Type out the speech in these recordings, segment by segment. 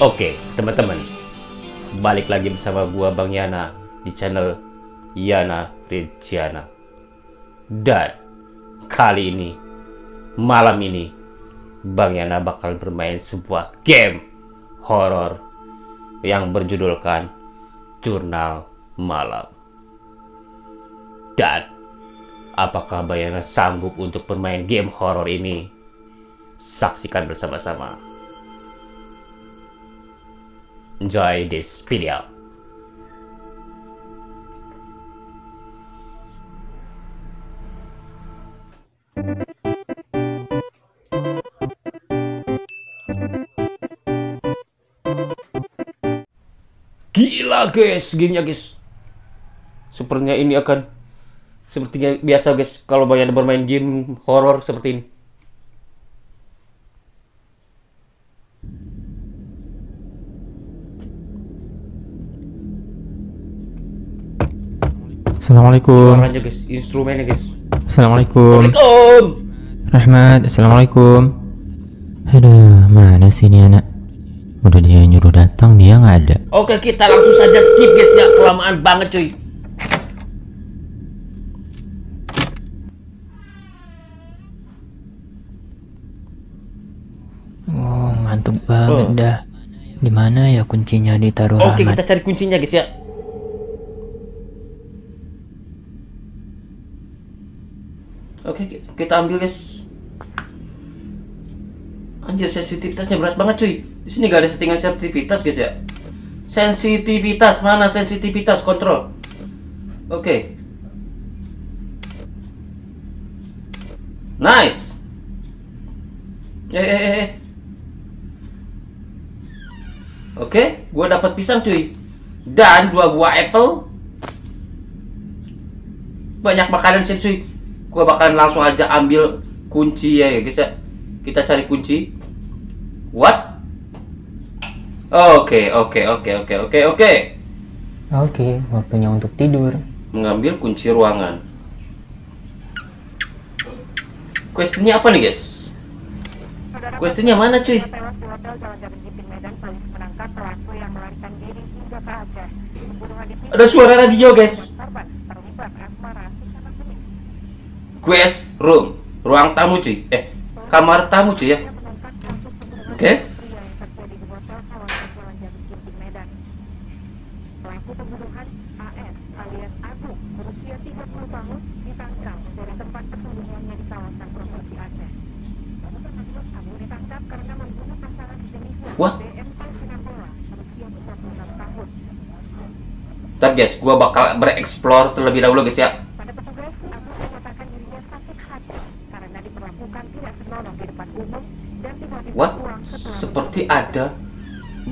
Oke, teman-teman. Balik lagi bersama gua Bang Yana di channel Yana Regiana. Dan kali ini malam ini Bang Yana bakal bermain sebuah game horor yang berjudulkan Jurnal Malam. Dan apakah Bang Yana sanggup untuk bermain game horor ini? Saksikan bersama-sama. Enjoy this video. Gila guys, gamenya guys. Sepertinya ini akan sepertinya biasa guys kalau banyak bermain game horor seperti ini. Assalamualaikum. Suaranya guys, instrumennya guys. Assalamualaikum. Assalamualaikum. Rahmat. Assalamualaikum. Aduh, mana sih ini anak? Udah dia nyuruh datang, dia nggak ada. Oke, kita langsung saja skip guys ya, kelamaan banget cuy. Oh, ngantuk banget Oh. dah. Di mana ya kuncinya ditaruh Oke, Rahmat? kita cari kuncinya guys ya. Oke, ki- kita ambil guys. Anjir, sensitivitasnya berat banget cuy. Di sini gak ada settingan sensitivitas guys ya. Sensitivitas mana sensitivitas kontrol? Oke. Nice. Eh, eh, eh, eh. Oke, gua dapat pisang cuy. Dan dua buah apple. Banyak makanan sih cuy. Gua bakalan langsung aja ambil kunci ya, ya guys ya. Kita cari kunci. What? Oke, oke, oke, oke, oke, oke. Oke, waktunya untuk tidur. Mengambil kunci ruangan. Questionnya apa nih guys? Questionnya mana cuy? tewas di hotel Jalan Jalan Jimpin Medan, polisi menangkap pelaku yang melarikan diri hingga ke Aceh. Pembunuhan di Ada suara radio guys. korban terlibat asmara sesama jenis. Quest room, ruang tamu cuy. Eh, kamar tamu cuy ya. Oke. yang terjadi di hotel kawasan Jalan Jalan Jimpin Medan. Pelaku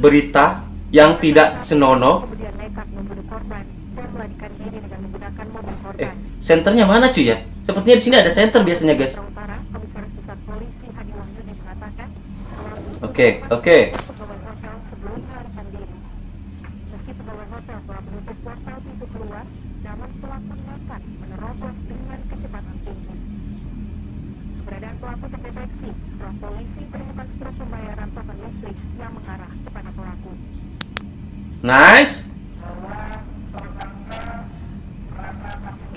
berita yang tidak senonoh. Eh, senternya mana cuy ya? Sepertinya di sini ada center biasanya guys. Oke, oke. tinggi. Keberadaan pelaku terdeteksi polisi menemukan surat pembayaran token listrik yang. Nice.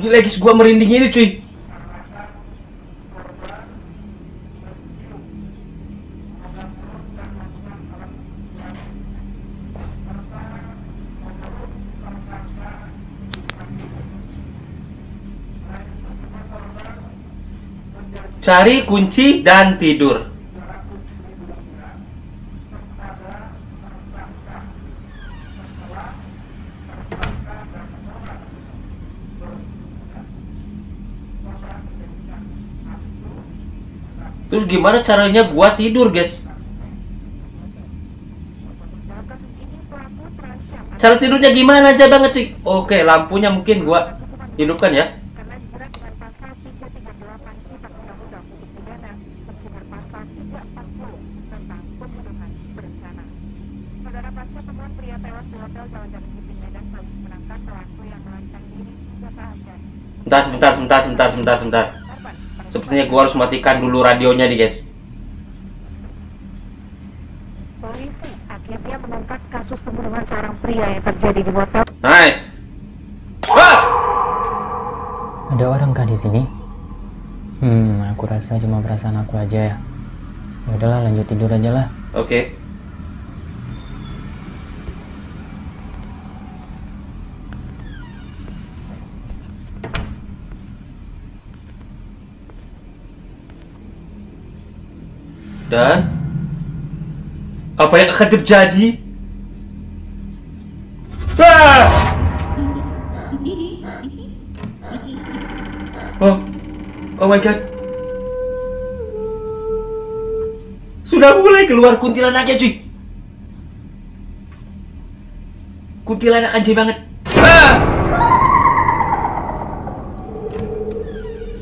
Gila guys, gua merinding ini cuy. Cari kunci dan tidur. Gimana caranya gua tidur, guys? Cara tidurnya gimana aja banget, cuy? Oke, lampunya mungkin gua hidupkan ya. karena dijerat dengan pasal 338 Kitab Undang-Undang Hukum Pidana tersirat pasal 340 tentang pembunuhan berencana. Saudara pasca temuan pria tewas di hotel Jalan Jalan Jimpin Medan, polisi menangkap pelaku yang melarikan diri hingga ke Aceh. Bentar, sebentar, sebentar, sebentar, sebentar, sebentar. Sepertinya gua harus matikan dulu radionya nih, guys. Polisi akhirnya dengan seorang pria yang terjadi di motel Nice. Ah! Ada orang kah di sini? Hmm, aku rasa cuma perasaan aku aja ya. Ya udahlah, lanjut tidur aja lah. Oke. Dan apa yang akan terjadi? Ah! Oh, oh my god. Sudah mulai keluar kuntilanaknya cuy. Kuntilanak anjing banget. Ah!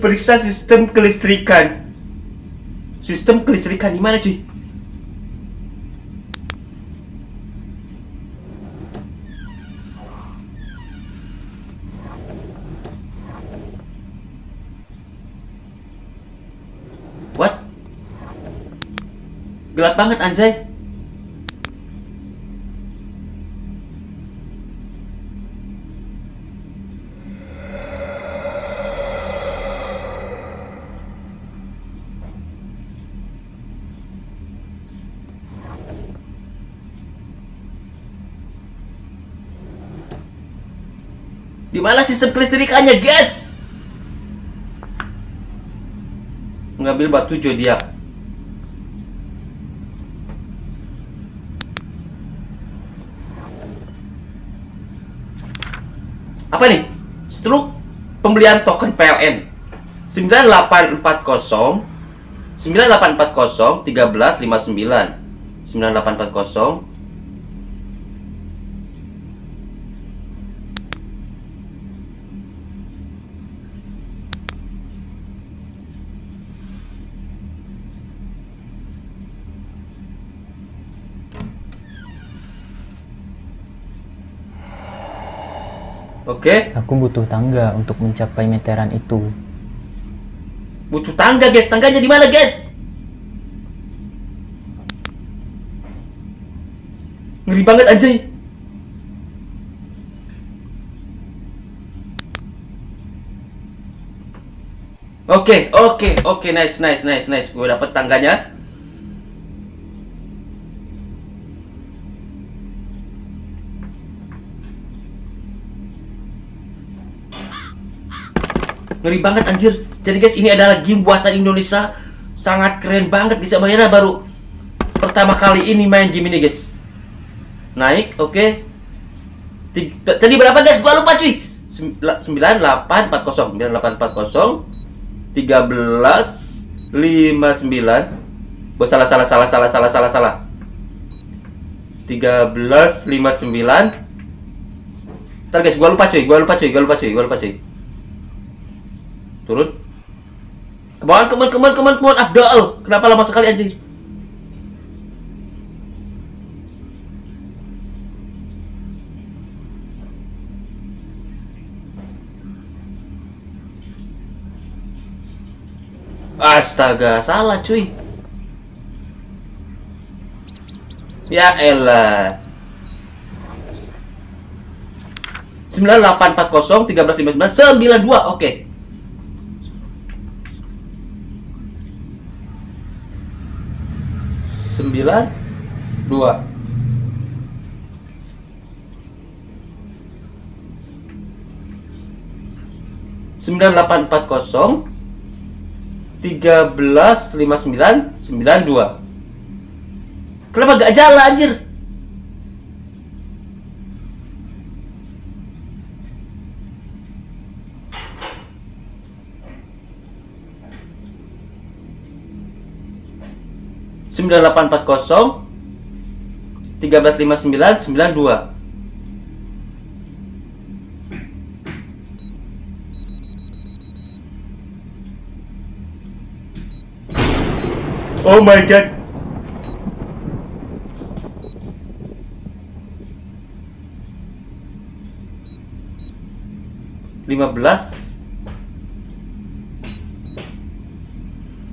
Periksa sistem kelistrikan. Sistem kelistrikan di mana cuy? What? Gelap banget anjay. Di mana sistem kelistrikannya, guys? Mengambil batu zodiak. Apa nih? Struk pembelian token PLN 9840 9840 1359 9840 Oke, Aku butuh tangga untuk mencapai meteran itu. butuh tangga guys. Tangganya di mana guys? Ngeri banget anjay. Oke, oke, oke, nice, nice, nice, nice. Gue dapet tangganya. Ngeri banget anjir. Jadi guys, ini adalah game buatan Indonesia. Sangat keren banget bisa mainnya baru pertama kali ini main game ini guys. Naik, oke. Ti- Tadi berapa guys? Gua lupa cuy. Sem- la- 9840 9840 13 59 Gua salah salah salah salah salah salah salah 13 59 Ntar guys, gua lupa cuy, gua lupa cuy, gua lupa cuy, gua lupa cuy. Turun. Ke mana, ke mana, ke mana, ke mana, ke mana, Abdul. Kenapa lama sekali anjir? Astaga, salah cuy. Ya elah. 9840 1359 92. Oke. Sembilan dua. Sembilan delapan empat kosong tiga belas lima sembilan sembilan dua. Kenapa gak jalan anjir? Sembilan delapan empat kosong tiga belas lima sembilan sembilan dua. Oh my god. Lima belas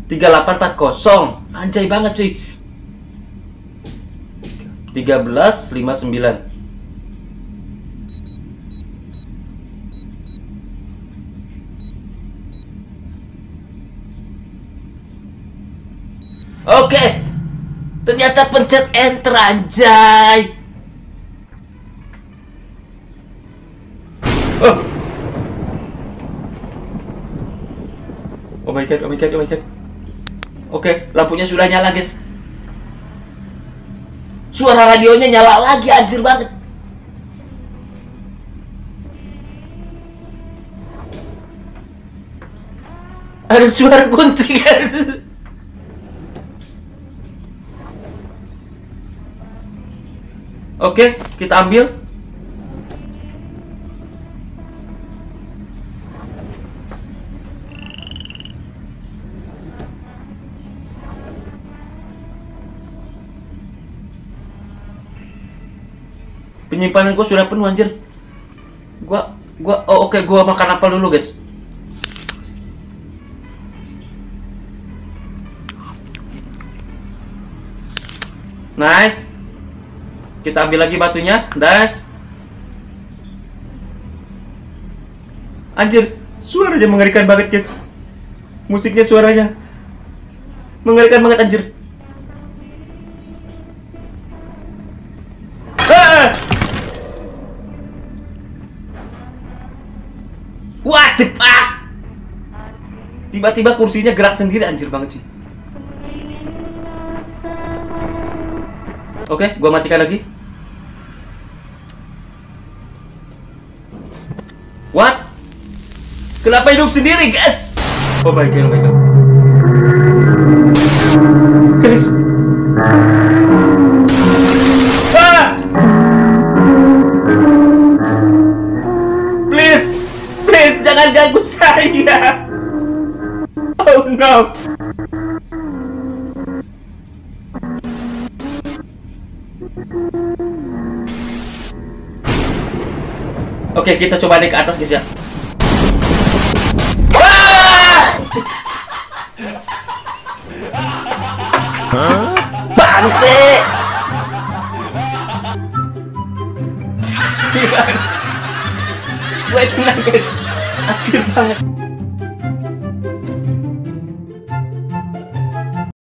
tiga delapan empat kosong anjay banget cuy. 1359 Oke. Ternyata pencet enter anjay. Oh. Oh my god, oh my god, oh my god. Oke, lampunya sudah nyala, guys. Suara radionya nyala lagi, anjir banget. Ada suara kunti, guys. Oke, kita ambil. Penyimpanan gua sudah penuh anjir. Gua gua oh oke gua makan apel dulu, guys. Nice. Kita ambil lagi batunya. Nice. Anjir, suaranya mengerikan banget, guys. Musiknya suaranya mengerikan banget anjir. Tiba-tiba kursinya gerak sendiri anjir banget sih. Oke, gua matikan lagi. What? Kenapa hidup sendiri, guys? Oh my god, oh my god. Guys. Ah! Please, please jangan ganggu saya. No. Oke, kita coba naik ke atas guys ya. Ah! Bangke. Gue tenang guys. Acil banget.